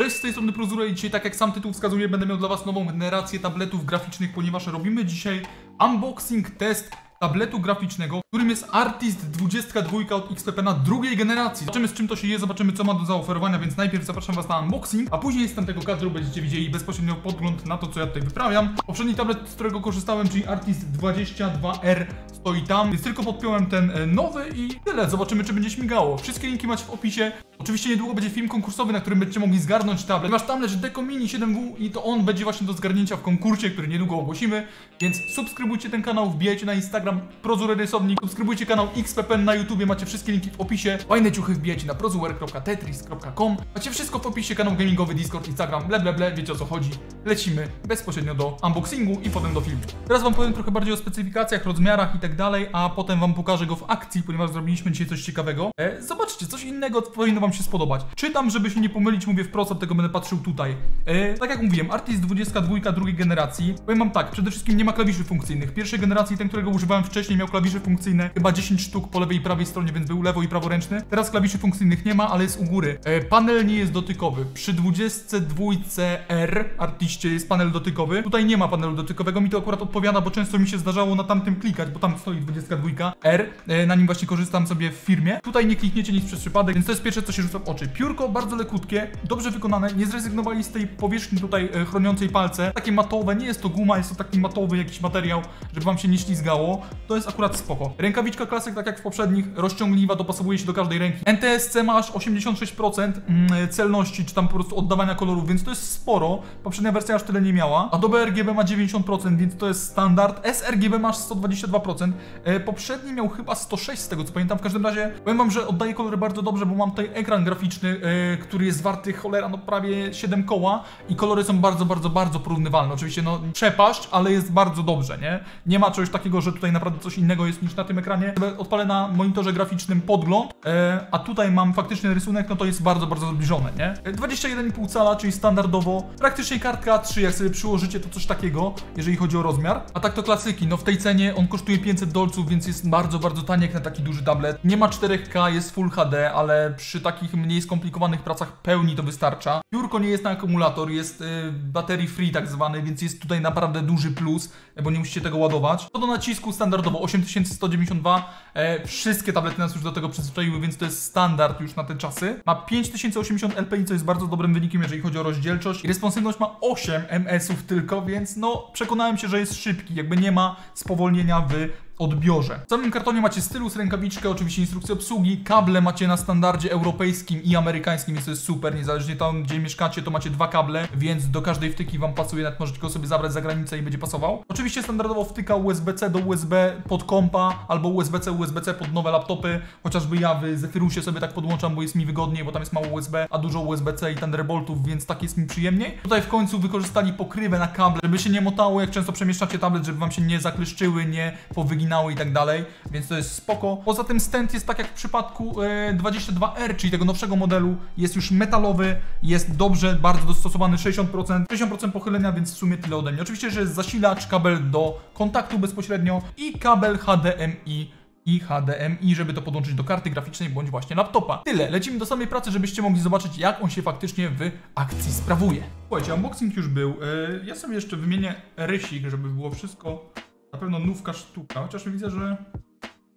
Cześć, z tej strony Prozura i dzisiaj, tak jak sam tytuł wskazuje, będę miał dla Was nową generację tabletów graficznych, ponieważ robimy dzisiaj unboxing test tabletu graficznego, którym jest Artist 22 od XPP na drugiej generacji. Zobaczymy z czym to się je, zobaczymy co ma do zaoferowania, więc najpierw zapraszam Was na unboxing, a później z tamtego kadru będziecie widzieli bezpośrednio podgląd na to, co ja tutaj wyprawiam. Poprzedni tablet, z którego korzystałem, czyli Artist 22R stoi tam, więc tylko podpiąłem ten e, nowy i tyle. Zobaczymy, czy będzie śmigało. Wszystkie linki macie w opisie. Oczywiście niedługo będzie film konkursowy, na którym będziecie mogli zgarnąć tablet. Masz tam leży Deco Mini 7W i to on będzie właśnie do zgarnięcia w konkursie, który niedługo ogłosimy. Więc subskrybujcie ten kanał, wbijajcie na Instagram Prozury Rysownik, subskrybujcie kanał XPP na YouTubie, macie wszystkie linki w opisie. Fajne ciuchy wbijajcie na prozuer.tetris.com. Macie wszystko w opisie, kanał gamingowy, Discord, Instagram, ble ble ble, wiecie o co chodzi. Lecimy bezpośrednio do unboxingu i potem do filmu. Teraz wam powiem trochę bardziej o specyfikacjach, rozmiarach i tak dalej, a potem wam pokażę go w akcji, ponieważ zrobiliśmy dzisiaj coś ciekawego. E, zobaczcie, coś innego powinno wam się spodobać. Czytam, żeby się nie pomylić, mówię wprost, od tego będę patrzył tutaj. E, tak jak mówiłem, Artist 22 drugiej generacji. Powiem wam tak, przede wszystkim nie ma klawiszy funkcyjnych. Pierwszej generacji, ten, którego używałem wcześniej, miał klawisze funkcyjne, chyba 10 sztuk po lewej i prawej stronie, więc był lewo i praworęczny. Teraz klawiszy funkcyjnych nie ma, ale jest u góry. E, panel nie jest dotykowy. Przy 22R Artiście jest panel dotykowy. Tutaj nie ma panelu dotykowego, mi to akurat odpowiada, bo często mi się zdarzało na tamtym klikać, bo tam stoi 22R. E, na nim właśnie korzystam sobie w firmie. Tutaj nie klikniecie nic przez przypadek, więc to jest pierwsze, co się rzuca w oczy. Piórko bardzo lekutkie, dobrze wykonane, nie zrezygnowali z tej powierzchni tutaj e, chroniącej palce. Takie matowe, nie jest to guma, jest to taki matowy jakiś materiał, żeby wam się nie ślizgało. To jest akurat spoko. Rękawiczka klasyk, tak jak w poprzednich, rozciągliwa, dopasowuje się do każdej ręki. NTSC ma aż 86% mm, celności, czy tam po prostu oddawania kolorów, więc to jest sporo. Poprzednia wersja aż tyle nie miała. Adobe RGB ma 90%, więc to jest standard. sRGB ma aż 122%. E, poprzedni miał chyba 106 z tego co pamiętam. W każdym razie powiem wam, że oddaje kolory bardzo dobrze, bo mam tutaj ekran graficzny, e, który jest warty cholera, no prawie 7 koła i kolory są bardzo, bardzo, bardzo porównywalne. Oczywiście no przepaść, ale jest bardzo dobrze, nie? Nie ma czegoś takiego, że tutaj naprawdę coś innego jest niż na tym ekranie. Odpalę na monitorze graficznym podgląd, e, a tutaj mam faktyczny rysunek, no to jest bardzo, bardzo zbliżone, nie? E, 21,5 cala, czyli standardowo. Praktycznie kartka A3, jak sobie przyłożycie, to coś takiego, jeżeli chodzi o rozmiar. A tak to klasyki, no w tej cenie on kosztuje 500 dolców, więc jest bardzo, bardzo tani jak na taki duży tablet. Nie ma 4K, jest Full HD, ale przy takich mniej skomplikowanych pracach pełni to wystarcza. Piórko nie jest na akumulator, jest y, battery free tak zwany, więc jest tutaj naprawdę duży plus, bo nie musicie tego ładować. Co do nacisku standardowo 8192, e, wszystkie tablety nas już do tego przyzwyczaiły, więc to jest standard już na te czasy. Ma 5080 LPI, co jest bardzo dobrym wynikiem, jeżeli chodzi o rozdzielczość. Responsywność ma 8 ms-ów tylko, więc no przekonałem się, że jest szybki, jakby nie ma spowolnienia w odbiorze. W samym kartonie macie stylus, rękawiczkę, oczywiście instrukcję obsługi, kable macie na standardzie europejskim i amerykańskim, więc to jest super, niezależnie tam gdzie mieszkacie, to macie dwa kable, więc do każdej wtyki wam pasuje, nawet możecie go sobie zabrać za granicę i będzie pasował. Oczywiście standardowo wtyka USB-C do USB pod kompa, albo USB-C, USB-C pod nowe laptopy, chociażby ja w Zephyrusie sobie tak podłączam, bo jest mi wygodniej, bo tam jest mało USB, a dużo USB-C i Thunderboltów, więc tak jest mi przyjemniej. Tutaj w końcu wykorzystali pokrywę na kable, żeby się nie motało, jak często przemieszczacie tablet, żeby wam się nie zaklyszczyły, nie powyginały i tak dalej, więc to jest spoko. Poza tym stent jest tak jak w przypadku e, 22R, czyli tego nowszego modelu, jest już metalowy, jest dobrze, bardzo dostosowany, 60%, 60% pochylenia, więc w sumie tyle ode mnie. Oczywiście, że jest zasilacz, kabel do kontaktu bezpośrednio i kabel HDMI i HDMI, żeby to podłączyć do karty graficznej bądź właśnie laptopa. Tyle, lecimy do samej pracy, żebyście mogli zobaczyć, jak on się faktycznie w akcji sprawuje. Słuchajcie, unboxing już był. E, ja sobie jeszcze wymienię rysik, żeby było wszystko na pewno nówka sztuka, chociaż widzę, że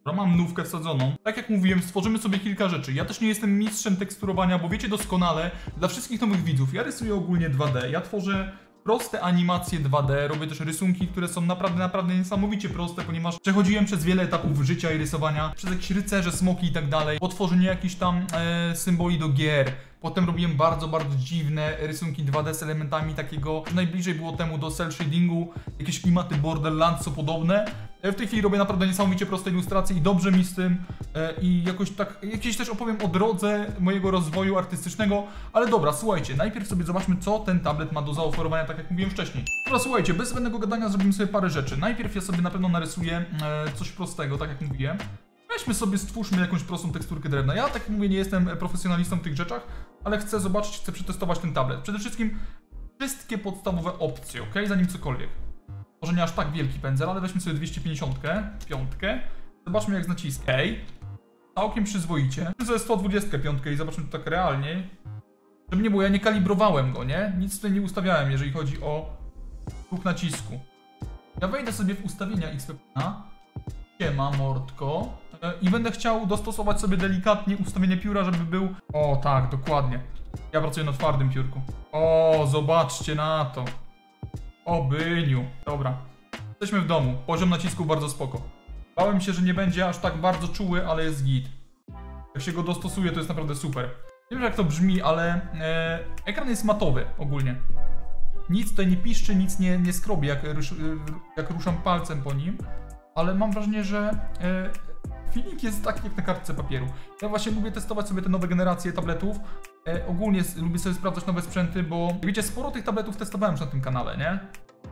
że mam nówkę wsadzoną. Tak jak mówiłem, stworzymy sobie kilka rzeczy. Ja też nie jestem mistrzem teksturowania, bo wiecie doskonale, dla wszystkich nowych widzów, ja rysuję ogólnie 2D, ja tworzę proste animacje 2D, robię też rysunki, które są naprawdę, naprawdę niesamowicie proste, ponieważ przechodziłem przez wiele etapów życia i rysowania, przez jakieś rycerze, smoki i tak dalej, po tworzenie jakichś tam e, symboli do gier, Potem robiłem bardzo, bardzo dziwne rysunki 2D z elementami takiego, najbliżej było temu do cel shadingu, jakieś klimaty Borderlands są podobne. E, W tej chwili robię naprawdę niesamowicie proste ilustracje i dobrze mi z tym e, i jakoś tak, jakieś też opowiem o drodze mojego rozwoju artystycznego, ale dobra, słuchajcie, najpierw sobie zobaczmy co ten tablet ma do zaoferowania, tak jak mówiłem wcześniej. Dobra, słuchajcie, bez zbędnego gadania zrobimy sobie parę rzeczy. Najpierw ja sobie na pewno narysuję e, coś prostego, tak jak mówiłem. Weźmy sobie, stwórzmy jakąś prostą teksturkę drewna. Ja, tak mówię, nie jestem profesjonalistą w tych rzeczach, ale chcę zobaczyć, chcę przetestować ten tablet. Przede wszystkim wszystkie podstawowe opcje, ok? Zanim cokolwiek. Może nie aż tak wielki pędzel, ale weźmy sobie 250, piątkę. Zobaczmy jak z naciskiem. Ok. Całkiem przyzwoicie. Sobie 125 i zobaczmy to tak realnie. Żeby nie było, ja nie kalibrowałem go, nie? Nic tutaj nie ustawiałem, jeżeli chodzi o ruch nacisku. Ja wejdę sobie w ustawienia XPPA. Siema, mordko. E, I będę chciał dostosować sobie delikatnie ustawienie pióra, żeby był... O, tak, dokładnie. Ja pracuję na twardym piórku. O, zobaczcie na to. O, byniu. Dobra. Jesteśmy w domu. Poziom nacisku bardzo spoko. Bałem się, że nie będzie aż tak bardzo czuły, ale jest git. Jak się go dostosuje, to jest naprawdę super. Nie wiem, jak to brzmi, ale e, ekran jest matowy ogólnie. Nic tutaj nie piszczy, nic nie, nie skrobi, jak, rusz, jak ruszam palcem po nim. Ale mam wrażenie, że e, feeling jest taki jak na kartce papieru. Ja właśnie lubię testować sobie te nowe generacje tabletów. E, ogólnie lubię sobie sprawdzać nowe sprzęty, bo wiecie, sporo tych tabletów testowałem już na tym kanale, nie?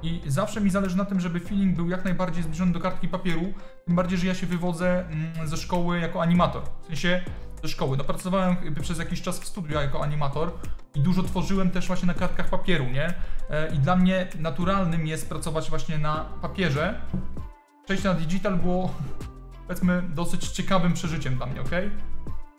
I zawsze mi zależy na tym, żeby feeling był jak najbardziej zbliżony do kartki papieru. Tym bardziej, że ja się wywodzę mm, ze szkoły jako animator. W sensie ze szkoły. No pracowałem przez jakiś czas w studiu jako animator i dużo tworzyłem też właśnie na kartkach papieru, nie? E, I dla mnie naturalnym jest pracować właśnie na papierze. Przejście na digital było, powiedzmy, dosyć ciekawym przeżyciem dla mnie, ok?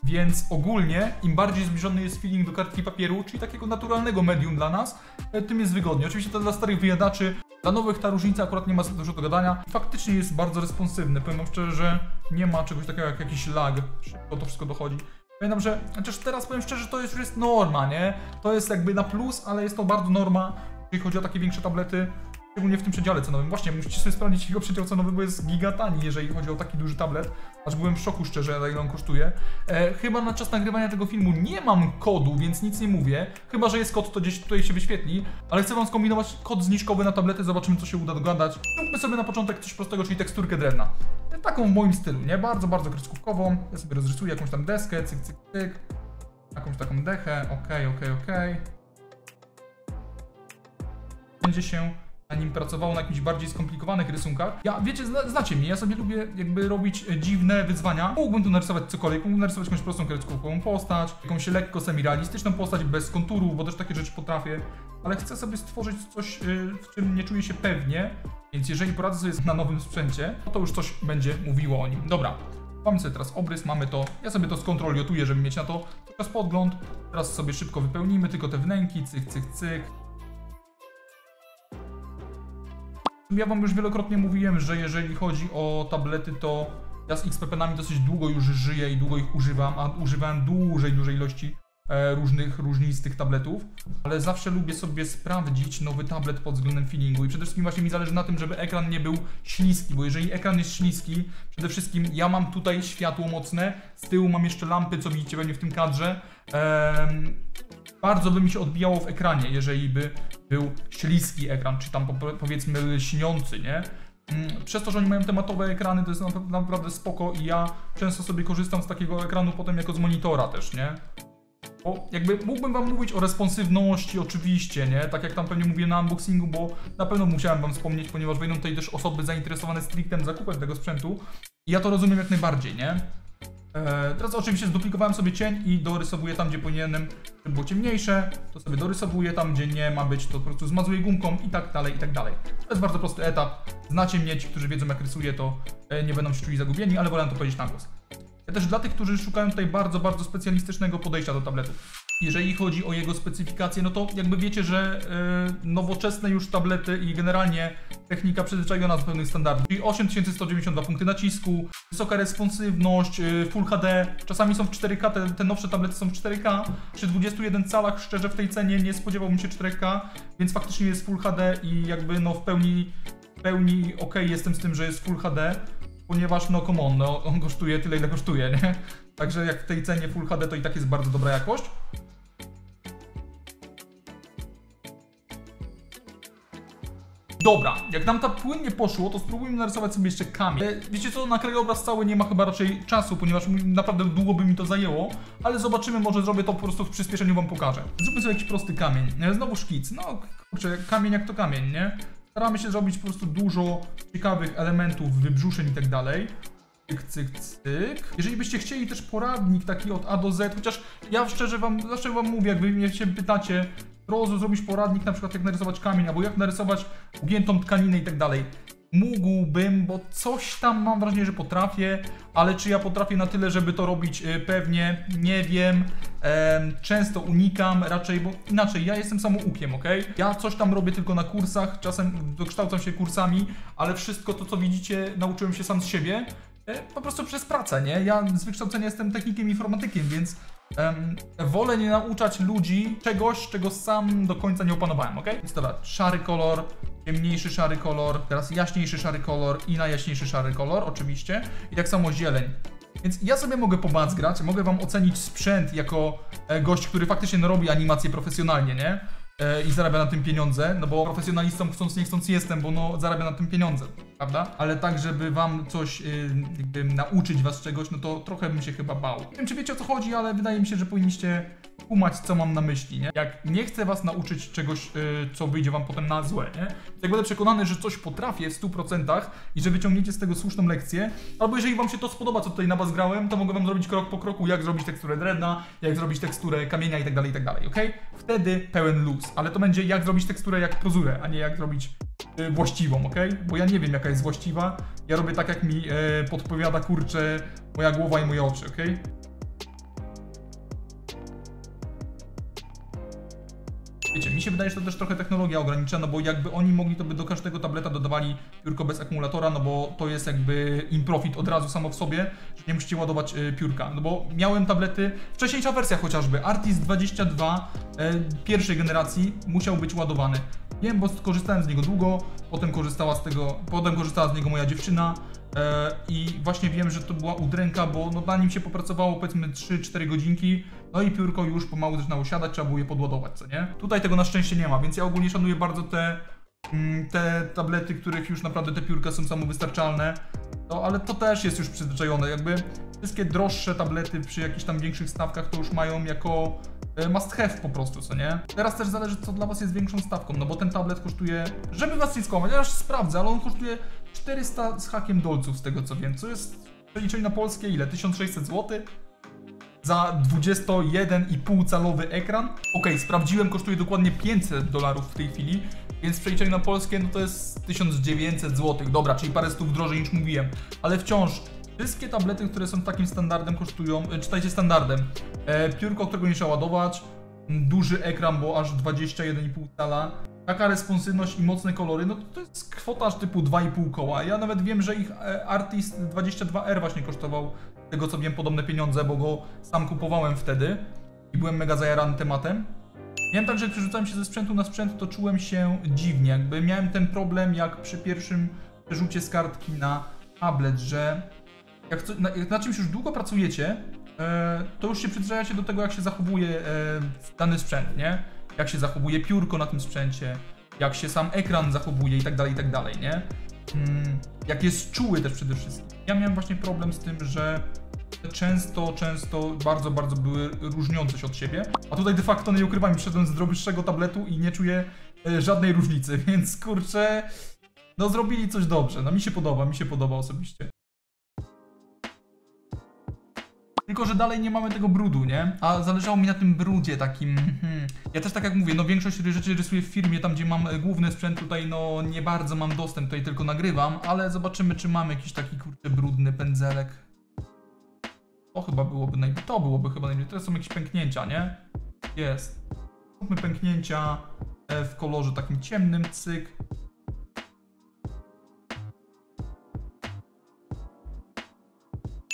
Więc ogólnie, im bardziej zbliżony jest feeling do kartki papieru, czyli takiego naturalnego medium dla nas, e, tym jest wygodniej. Oczywiście to dla starych wyjadaczy, dla nowych ta różnica akurat nie ma dużo do gadania. Faktycznie jest bardzo responsywny. Powiem wam szczerze, że nie ma czegoś takiego jak jakiś lag. Szybko to wszystko dochodzi. Pamiętam, że, chociaż teraz powiem szczerze, to już jest norma, nie? To jest jakby na plus, ale jest to bardzo norma, jeżeli chodzi o takie większe tablety. Szczególnie w tym przedziale cenowym. Właśnie, musicie sobie sprawdzić jego przedział cenowy, bo jest gigatani, jeżeli chodzi o taki duży tablet. Aż byłem w szoku szczerze, ile on kosztuje. E, chyba na czas nagrywania tego filmu nie mam kodu, więc nic nie mówię. Chyba, że jest kod, to gdzieś tutaj się wyświetli. Ale chcę wam skombinować kod zniżkowy na tablety, zobaczymy co się uda dogadać. Zróbmy sobie na początek coś prostego, czyli teksturkę drewna. E, Taką w moim stylu, nie? Bardzo, bardzo kreskówkową. Ja sobie rozrysuję jakąś tam deskę, cyk, cyk, cyk. Jakąś taką dechę, okej, okej, okej. Będzie się na nim pracowało na jakichś bardziej skomplikowanych rysunkach. Ja, wiecie, zna, znacie mnie, ja sobie lubię jakby robić e, dziwne wyzwania. Mógłbym tu narysować cokolwiek, mógłbym narysować jakąś prostą kreskówkową postać, jakąś lekko semi-realistyczną postać bez konturów, bo też takie rzeczy potrafię. Ale chcę sobie stworzyć coś, y, w czym nie czuję się pewnie, więc jeżeli poradzę sobie na nowym sprzęcie, no to już coś będzie mówiło o nim. Dobra, mamy sobie teraz obrys, mamy to. Ja sobie to skontroliotuję, żeby mieć na to teraz podgląd. Teraz sobie szybko wypełnimy tylko te wnęki, cyk, cyk, cyk. Ja wam już wielokrotnie mówiłem, że jeżeli chodzi o tablety, to ja z XPP-nami dosyć długo już żyję i długo ich używam, a używałem dużej, dużej ilości różnych, różnistych tabletów, ale zawsze lubię sobie sprawdzić nowy tablet pod względem feelingu i przede wszystkim właśnie mi zależy na tym, żeby ekran nie był śliski, bo jeżeli ekran jest śliski, przede wszystkim ja mam tutaj światło mocne, z tyłu mam jeszcze lampy, co widzicie pewnie w tym kadrze, em, bardzo by mi się odbijało w ekranie, jeżeli by był śliski ekran, czy tam po- powiedzmy lśniący, nie? Mm, Przez to, że oni mają tematowe ekrany, to jest nap- naprawdę spoko i ja często sobie korzystam z takiego ekranu potem jako z monitora też, nie? Bo jakby mógłbym wam mówić o responsywności oczywiście, nie? Tak jak tam pewnie mówię na unboxingu, bo na pewno musiałem wam wspomnieć, ponieważ wejdą tutaj też osoby zainteresowane strictem zakupem tego sprzętu i ja to rozumiem jak najbardziej, nie? E, teraz oczywiście zduplikowałem sobie cień i dorysowuję tam, gdzie powinienem, żeby było ciemniejsze, to sobie dorysowuję tam, gdzie nie ma być, to po prostu zmazuję gumką i tak dalej, i tak dalej. To jest bardzo prosty etap. Znacie mnie, ci, którzy wiedzą jak rysuję, to e, nie będą się czuli zagubieni, ale wolę to powiedzieć na głos. Ja też dla tych, którzy szukają tutaj bardzo, bardzo specjalistycznego podejścia do tabletu. Jeżeli chodzi o jego specyfikację, no to jakby wiecie, że e, nowoczesne już tablety i generalnie technika przyzwyczajona do pewnych standardów, czyli 8192 punkty nacisku, wysoka responsywność, e, Full HD, czasami są w 4K, te, te nowsze tablety są w 4K. Przy 21 calach szczerze w tej cenie nie spodziewałbym się 4K, więc faktycznie jest Full HD i jakby no w pełni, w pełni ok jestem z tym, że jest Full HD, ponieważ no come on, no, on kosztuje tyle ile kosztuje, nie? Także jak w tej cenie Full HD to i tak jest bardzo dobra jakość. Dobra, jak nam ta płynnie poszło, to spróbujmy narysować sobie jeszcze kamień. E, Wiecie co, na krajobraz cały nie ma chyba raczej czasu, ponieważ naprawdę długo by mi to zajęło, ale zobaczymy, może zrobię to po prostu w przyspieszeniu wam pokażę. Zróbmy sobie jakiś prosty kamień. E, Znowu szkic, no kurczę, kamień jak to kamień, nie? Staramy się zrobić po prostu dużo ciekawych elementów, wybrzuszeń i tak dalej. Cyk, cyk, cyk. Jeżeli byście chcieli też poradnik taki od A do Z, chociaż ja szczerze wam, zawsze wam mówię, jak wy mnie się pytacie, Rozu, zrobić poradnik na przykład jak narysować kamień, albo jak narysować ugiętą tkaninę i tak dalej. Mógłbym, bo coś tam mam wrażenie, że potrafię, ale czy ja potrafię na tyle, żeby to robić y, pewnie, nie wiem. Em, często unikam raczej, bo inaczej, ja jestem samoukiem, ok? Ja coś tam robię tylko na kursach, czasem dokształcam się kursami, ale wszystko to, co widzicie, nauczyłem się sam z siebie. E, Po prostu przez pracę, nie? Ja z wykształcenia jestem technikiem informatykiem, więc wolę nie nauczać ludzi czegoś, czego sam do końca nie opanowałem, ok? Więc dobra, szary kolor, ciemniejszy szary kolor, teraz jaśniejszy szary kolor i najjaśniejszy szary kolor, oczywiście. I tak samo zieleń. Więc ja sobie mogę pobacgrać, mogę wam ocenić sprzęt jako e, gość, który faktycznie robi animacje profesjonalnie, nie? E, I zarabia na tym pieniądze, no bo profesjonalistą chcąc nie chcąc jestem, bo no zarabia na tym pieniądze, prawda? Ale tak, żeby wam coś, y, jakby nauczyć was czegoś, no to trochę bym się chyba bał. Nie wiem, czy wiecie o co chodzi, ale wydaje mi się, że powinniście kumać, co mam na myśli, nie? Jak nie chcę was nauczyć czegoś, y, co wyjdzie wam potem na złe, nie? Jak będę przekonany, że coś potrafię w 100% i że wyciągniecie z tego słuszną lekcję, albo jeżeli wam się to spodoba, co tutaj na was grałem, to mogę wam zrobić krok po kroku, jak zrobić teksturę drewna, jak zrobić teksturę kamienia i tak dalej, i tak dalej, okej? Wtedy pełen luz, ale to będzie jak zrobić teksturę jak prozurę, a nie jak zrobić y, właściwą, okej? Bo ja nie wiem, jaka jest właściwa, ja robię tak, jak mi e, podpowiada, kurczę, moja głowa i moje oczy, okej? Wiecie, mi się wydaje, że to też trochę technologia ogranicza, no bo jakby oni mogli, to by do każdego tableta dodawali piórko bez akumulatora, no bo to jest jakby im profit od razu samo w sobie, że nie musicie ładować y, piórka. No bo miałem tablety, wcześniejsza wersja chociażby, Artist 22 y, pierwszej generacji musiał być ładowany. Wiem, bo korzystałem z niego długo, potem korzystała z tego, potem korzystała z niego moja dziewczyna e, i właśnie wiem, że to była udręka, bo no, na nim się popracowało powiedzmy 3-4 godzinki, no i piórko już pomału zaczynało siadać, trzeba było je podładować, co nie? Tutaj tego na szczęście nie ma, więc ja ogólnie szanuję bardzo te, mm, te tablety, których już naprawdę te piórka są samowystarczalne, no ale to też jest już przyzwyczajone, jakby wszystkie droższe tablety przy jakichś tam większych stawkach to już mają jako e, must have po prostu, co nie? Teraz też zależy, co dla was jest większą stawką, no bo ten tablet kosztuje, żeby was nie skłamać, ja już sprawdzę, ale on kosztuje 400 z hakiem dolców z tego co wiem, co jest przeliczenie na polskie ile? 1600 zł? Za 21,5 calowy ekran? Okej, sprawdziłem, kosztuje dokładnie 500 dolarów w tej chwili, więc w przeliczeniu na polskie no to jest 1900 zł. Dobra, czyli parę stów drożej niż mówiłem, ale wciąż wszystkie tablety, które są takim standardem kosztują, e, czytajcie standardem, e, piórko, którego nie trzeba ładować, duży ekran, bo aż 21,5 cala, taka responsywność i mocne kolory, no to, jest kwota aż typu 2,5 koła. Ja nawet wiem, że ich e, Artist 22R właśnie kosztował tego co wiem podobne pieniądze, bo go sam kupowałem wtedy i byłem mega zajarany tematem. Miałem tak, że jak przerzucałem się ze sprzętu na sprzęt, to czułem się dziwnie. Jakby miałem ten problem jak przy pierwszym przerzucie z kartki na tablet, że jak co, na, jak na czymś już długo pracujecie, e, to już się przyzwyczajacie do tego, jak się zachowuje e, dany sprzęt, nie? Jak się zachowuje piórko na tym sprzęcie, jak się sam ekran zachowuje i tak dalej, i tak dalej, nie? Mm, jak jest czuły też przede wszystkim. Ja miałem właśnie problem z tym, że często, często bardzo, bardzo były różniące się od siebie. A tutaj de facto, no nie ukrywam, szedłem z droższego tabletu i nie czuję e, żadnej różnicy, więc kurczę, no zrobili coś dobrze. No mi się podoba, mi się podoba osobiście. Tylko, że dalej nie mamy tego brudu, nie? A zależało mi na tym brudzie takim. Hmm. Ja też tak jak mówię, no większość rzeczy rysuję w firmie, tam gdzie mam e, główny sprzęt, tutaj no nie bardzo mam dostęp, tutaj tylko nagrywam, ale zobaczymy, czy mam jakiś taki kurczę brudny pędzelek. To chyba byłoby najlepiej. To byłoby chyba najlepiej. Teraz są jakieś pęknięcia, nie? Jest. Zróbmy pęknięcia e, w kolorze takim ciemnym, cyk.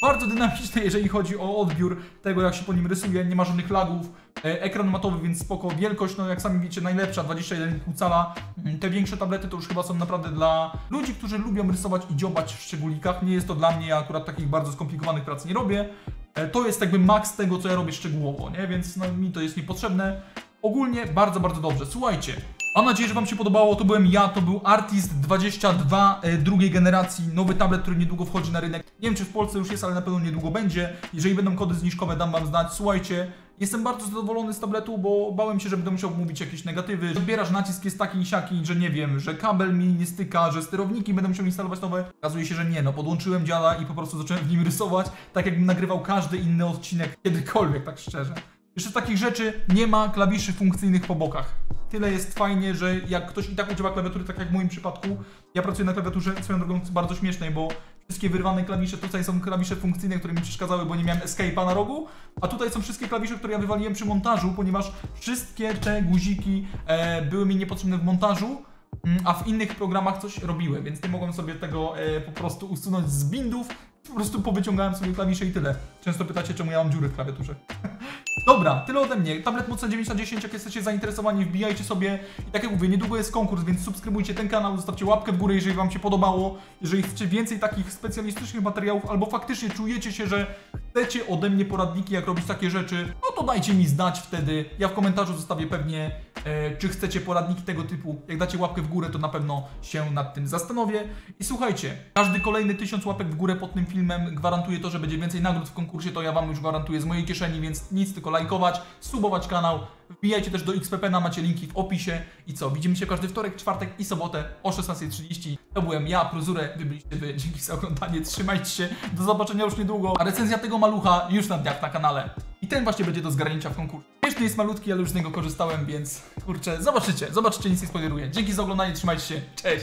Bardzo dynamiczny, jeżeli chodzi o odbiór tego, jak się po nim rysuje, nie ma żadnych lagów. E, Ekran matowy, więc spoko. Wielkość, no jak sami wiecie, najlepsza, 21,5 cala. Mm, Te większe tablety to już chyba są naprawdę dla ludzi, którzy lubią rysować i dziobać w szczególikach. Nie jest to dla mnie, ja akurat takich bardzo skomplikowanych prac nie robię. E, To jest jakby maks tego, co ja robię szczegółowo, nie? Więc no, mi to jest niepotrzebne. Ogólnie bardzo, bardzo dobrze. Słuchajcie, mam nadzieję, że Wam się podobało. To byłem ja, to był Artist 22 e, drugiej generacji. Nowy tablet, który niedługo wchodzi na rynek. Nie wiem, czy w Polsce już jest, ale na pewno niedługo będzie. Jeżeli będą kody zniżkowe, dam Wam znać. Słuchajcie, jestem bardzo zadowolony z tabletu, bo bałem się, że będę musiał mówić jakieś negatywy. Odbierasz nacisk jest taki i siaki, że nie wiem, że kabel mi nie styka, że sterowniki będę musiał instalować nowe. Okazuje się, że nie, no podłączyłem działa i po prostu zacząłem w nim rysować, tak jakbym nagrywał każdy inny odcinek kiedykolwiek, tak szczerze. Jeszcze takich rzeczy nie ma klawiszy funkcyjnych po bokach. Tyle jest fajnie, że jak ktoś i tak używa klawiatury, tak jak w moim przypadku, ja pracuję na klawiaturze swoją drogą bardzo śmiesznej, bo wszystkie wyrwane klawisze, tutaj są klawisze funkcyjne, które mi przeszkadzały, bo nie miałem escape'a na rogu, a tutaj są wszystkie klawisze, które ja wywaliłem przy montażu, ponieważ wszystkie te guziki e, były mi niepotrzebne w montażu, mm, a w innych programach coś robiły, więc nie mogłem sobie tego e, po prostu usunąć z bindów, po prostu powyciągałem sobie klawisze i tyle. Często pytacie, czemu ja mam dziury w klawiaturze. Dobra, tyle ode mnie. Tablet mocno 9 na 10, jak jesteście zainteresowani, wbijajcie sobie. I tak jak mówię, niedługo jest konkurs, więc subskrybujcie ten kanał, zostawcie łapkę w górę, jeżeli wam się podobało. Jeżeli chcecie więcej takich specjalistycznych materiałów, albo faktycznie czujecie się, że chcecie ode mnie poradniki, jak robić takie rzeczy, no to dajcie mi znać wtedy. Ja w komentarzu zostawię pewnie, e, czy chcecie poradniki tego typu. Jak dacie łapkę w górę, to na pewno się nad tym zastanowię. I słuchajcie, każdy kolejny tysiąc łapek w górę pod tym filmem gwarantuje to, że będzie więcej nagród w konkursie, to ja wam już gwarantuję z mojej kieszeni, więc nic, tylko lajkować, subować kanał. Wbijajcie też do XPP, macie linki w opisie. I co, widzimy się każdy wtorek, czwartek i sobotę o 16.30. To byłem ja, Prozurę, wy byliście wy. Dzięki za oglądanie, trzymajcie się, do zobaczenia już niedługo. A recenzja tego malucha już na dniach na kanale. I ten właśnie będzie do zgarnięcia w konkursie. Śmieszny jest malutki, ale już z niego korzystałem, więc kurczę, zobaczycie, zobaczycie, nic nie spoileruję. Dzięki za oglądanie, trzymajcie się, cześć!